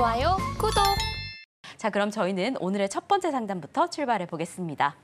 좋아요, 구독. 자, 그럼 저희는 오늘의 첫 번째 상담부터 출발해 보겠습니다.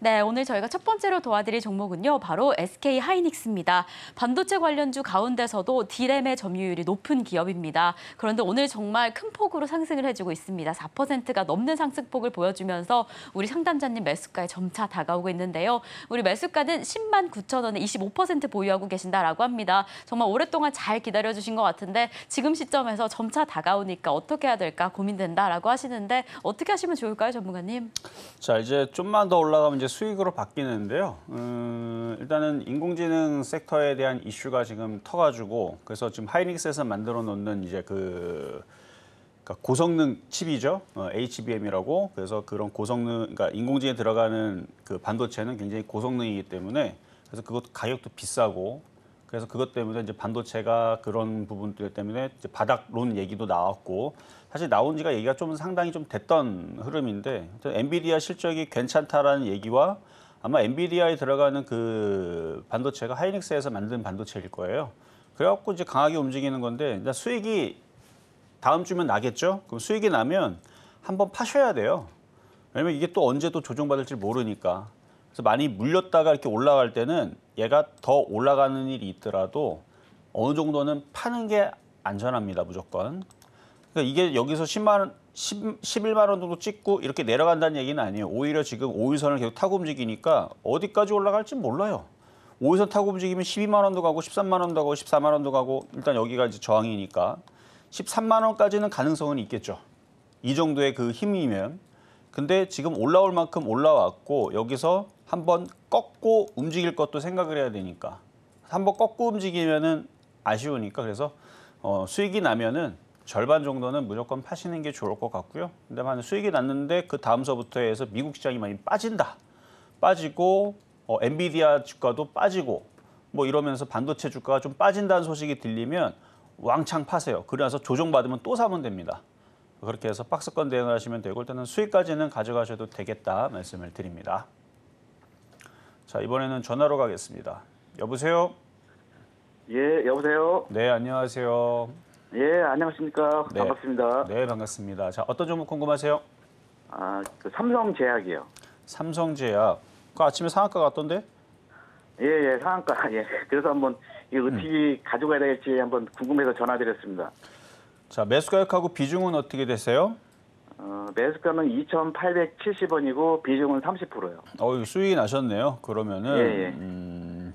네, 오늘 저희가 첫 번째로 도와드릴 종목은요. 바로 SK 하이닉스입니다. 반도체 관련주 가운데서도 D램의 점유율이 높은 기업입니다. 그런데 오늘 정말 큰 폭으로 상승을 해주고 있습니다. 4%가 넘는 상승폭을 보여주면서 우리 상담자님 매수가에 점차 다가오고 있는데요. 우리 매수가는 10만 9천 원에 25% 보유하고 계신다라고 합니다. 정말 오랫동안 잘 기다려주신 것 같은데 지금 시점에서 점차 다가오니까 어떻게 해야 될까 고민된다라고 하시는데 어떻게 하시면 좋을까요, 전문가님? 자 이제 좀만 더 올라가면 이제 수익으로 바뀌는데요. 음, 일단은 인공지능 섹터에 대한 이슈가 지금 터가지고 그래서 지금 하이닉스에서 만들어 놓는 이제 그 그러니까 고성능 칩이죠. 어, HBM이라고. 그래서 그런 고성능, 그러니까 인공지능에 들어가는 그 반도체는 굉장히 고성능이기 때문에 그래서 그것 가격도 비싸고 그래서 그것 때문에 이제 반도체가 그런 부분들 때문에 이제 바닥론 얘기도 나왔고 사실 나온 지가 얘기가 좀 상당히 좀 됐던 흐름인데 엔비디아 실적이 괜찮다라는 얘기와 아마 엔비디아에 들어가는 그 반도체가 하이닉스에서 만든 반도체일 거예요. 그래갖고 이제 강하게 움직이는 건데 수익이 다음 주면 나겠죠? 그럼 수익이 나면 한번 파셔야 돼요. 왜냐면 이게 또 언제 또 조정받을지 모르니까. 그래서 많이 물렸다가 이렇게 올라갈 때는 얘가 더 올라가는 일이 있더라도 어느 정도는 파는 게 안전합니다, 무조건. 그러니까 이게 여기서 10만 원, 10, 11만 원 정도 찍고 이렇게 내려간다는 얘기는 아니에요. 오히려 지금 5일선을 계속 타고 움직이니까 어디까지 올라갈지 몰라요. 5일선 타고 움직이면 12만 원도 가고 13만 원도 가고 14만 원도 가고 일단 여기가 이제 저항이니까 13만 원까지는 가능성은 있겠죠. 이 정도의 그 힘이면. 근데 지금 올라올 만큼 올라왔고 여기서 한번 꺾고 움직일 것도 생각을 해야 되니까 한번 꺾고 움직이면은 아쉬우니까 그래서 어, 수익이 나면은 절반 정도는 무조건 파시는 게 좋을 것 같고요. 근데 만약 수익이 났는데 그 다음서부터 해서 미국 시장이 많이 빠진다. 빠지고 어, 엔비디아 주가도 빠지고 뭐 이러면서 반도체 주가가 좀 빠진다는 소식이 들리면 왕창 파세요. 그래서 조정받으면 또 사면 됩니다. 그렇게 해서 박스권 대응을 하시면 되고 일단은 수익까지는 가져가셔도 되겠다 말씀을 드립니다. 자 이번에는 전화로 가겠습니다. 여보세요. 예, 여보세요. 네 안녕하세요. 예, 안녕하십니까. 네. 반갑습니다. 네 반갑습니다. 자 어떤 종목 궁금하세요? 아, 그 삼성제약이요. 삼성제약. 그 아침에 상한가 갔던데? 예, 예, 상한가. 예. 그래서 한번 이 음. 어떻게 가져가야 될지 한번 궁금해서 전화드렸습니다. 자 매수가격하고 비중은 어떻게 되세요? 어, 매수가는 2,870원이고 비중은 30%요. 어유 수익이 나셨네요. 그러면은 예, 예. 음,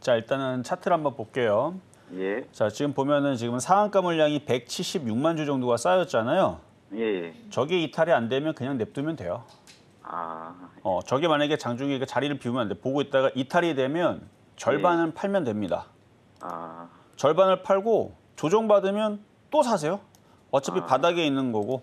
자 일단은 차트를 한번 볼게요. 예, 자 지금 보면은 지금 상한가 물량이 176만 주 정도가 쌓였잖아요. 예, 예. 저게 이탈이 안 되면 그냥 냅두면 돼요. 아, 어 저게 만약에 장중에 그 자리를 비우면 안 돼. 보고 있다가 이탈이 되면 절반은 팔면 됩니다. 아, 절반을 팔고 조정 받으면 또 사세요. 어차피 아. 바닥에 있는 거고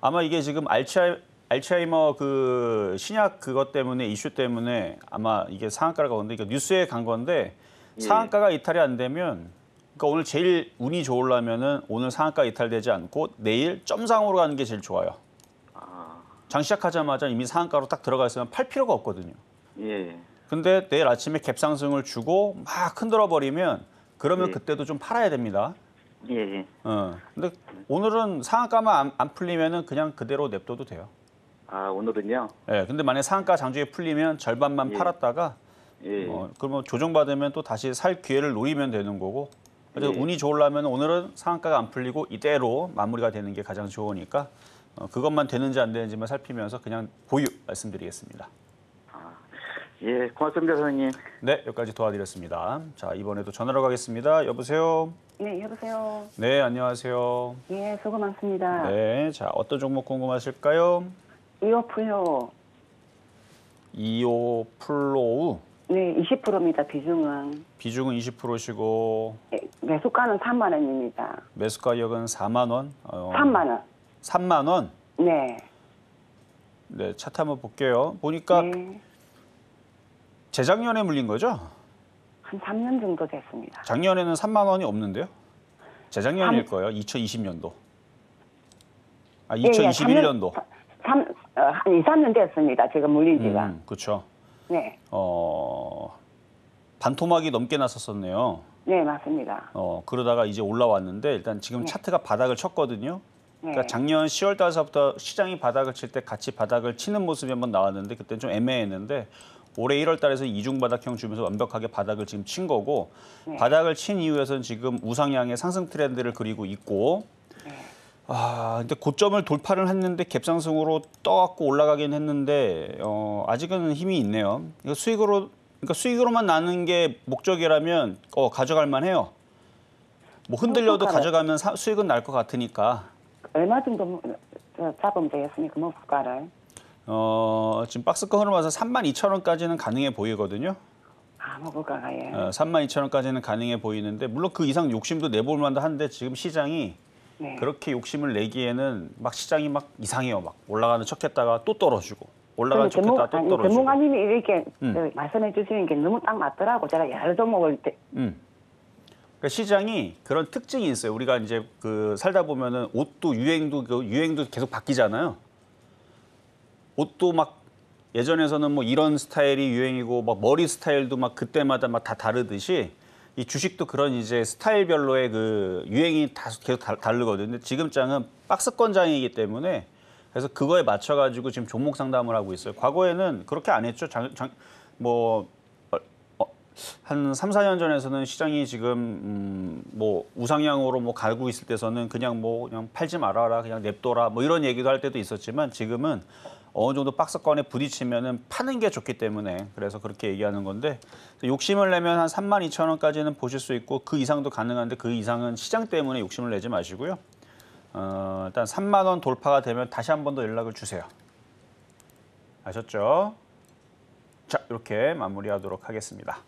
아마 이게 지금 알츠하이, 알츠하이머 그 신약 그것 때문에 이슈 때문에 아마 이게 상한가가 오는데 이게 뉴스에 간 건데 예. 상한가가 이탈이 안 되면 그러니까 오늘 제일 운이 좋으려면은 오늘 상한가 이탈되지 않고 내일 점상으로 가는 게 제일 좋아요. 아, 장 시작하자마자 이미 상한가로 딱 들어가 있으면 팔 필요가 없거든요. 예, 근데 내일 아침에 갭 상승을 주고 막 흔들어 버리면 그러면 예. 그때도 좀 팔아야 됩니다. 예, 예. 어. 근데 오늘은 상한가만 안, 안 풀리면은 그냥 그대로 냅둬도 돼요. 아, 오늘은요? 예. 근데 만약 상한가 장중에 풀리면 절반만 예. 팔았다가 예, 어, 그러면 조정받으면 또 다시 살 기회를 노리면 되는 거고. 그래서 예. 운이 좋으려면 오늘은 상한가가 안 풀리고 이대로 마무리가 되는 게 가장 좋으니까 어, 그것만 되는지 안 되는지만 살피면서 그냥 보유 말씀드리겠습니다. 아, 예, 고맙습니다, 선생님. 네, 여기까지 도와드렸습니다. 자, 이번에도 전화로 가겠습니다. 여보세요. 네, 여보세요. 네, 안녕하세요. 예, 수고 많습니다. 네, 자, 어떤 종목 궁금하실까요? 이오플로우요. 이오플로우 네, 20%입니다, 비중은. 비중은 20%시고 예, 매수가는 3만 원입니다. 매수 가격은 4만 원. 어, 3만 원. 3만 원. 네. 네, 차트 한번 볼게요. 보니까 네. 재작년에 물린 거죠? 한 3년 정도 됐습니다. 작년에는 3만 원이 없는데요. 재작년일 삼- 거예요. 2020년도. 아, 예, 예, 2021년도. 3, 어, 한 2, 3년 됐습니다. 지금 물린 지가. 음, 그렇죠. 네. 어, 반토막이 넘게 났었었네요. 네, 맞습니다. 어, 그러다가 이제 올라왔는데 일단 지금 네. 차트가 바닥을 쳤거든요. 네. 그러니까 작년 10월 달서부터 시장이 바닥을 칠 때 같이 바닥을 치는 모습이 한번 나왔는데 그때는 좀 애매했는데 올해 1월 달에서 이중 바닥형 주면서 완벽하게 바닥을 지금 친 거고 네. 바닥을 친 이후에서는 지금 우상향의 상승 트렌드를 그리고 있고 네. 아, 근데 고점을 돌파를 했는데 갭상승으로 떠갖고 올라가긴 했는데 어, 아직은 힘이 있네요. 이거 수익으로 그러니까 수익으로만 나는 게 목적이라면 어, 가져갈 만해요. 뭐 흔들려도 가져가면 사- 수익은 날 것 같으니까 얼마 정도 어, 잡으면 되겠습니까? 목표가를. 어, 지금 박스권 흐름 와서 32,000원까지는 가능해 보이거든요. 아, 목표가가 예. 어, 32,000원까지는 가능해 보이는데 물론 그 이상 욕심도 내볼 만도 한데 지금 시장이 네. 그렇게 욕심을 내기에는 막 시장이 막 이상해요. 막 올라가는 척했다가 또 떨어지고 올라가는 척했다가 또 아니, 떨어지고. 전문가님이 이렇게 음. 저 말씀해 주시는 게 너무 딱 맞더라고. 제가 여러 종목을 때, 음. 그러니까 시장이 그런 특징이 있어요. 우리가 이제 그 살다 보면은 옷도 유행도 그 유행도 계속 바뀌잖아요. 옷도 막 예전에서는 뭐 이런 스타일이 유행이고 막 머리 스타일도 막 그때마다 막 다 다르듯이 이 주식도 그런 이제 스타일별로의 그 유행이 다 계속 다, 다르거든요. 지금 장은 박스권 장이기 때문에 그래서 그거에 맞춰 가지고 지금 종목 상담을 하고 있어요. 과거에는 그렇게 안 했죠. 장, 장, 뭐한 3, 4년 전에서는 시장이 지금 음, 뭐 우상향으로 뭐 가고 있을 때서는 그냥 뭐 그냥 팔지 말아라 그냥 냅둬라 뭐 이런 얘기도 할 때도 있었지만 지금은 어느 정도 박스권에 부딪히면은 파는 게 좋기 때문에 그래서 그렇게 얘기하는 건데 욕심을 내면 한 3만 2천 원까지는 보실 수 있고 그 이상도 가능한데 그 이상은 시장 때문에 욕심을 내지 마시고요. 어, 일단 3만 원 돌파가 되면 다시 한 번 더 연락을 주세요. 아셨죠? 자, 이렇게 마무리하도록 하겠습니다.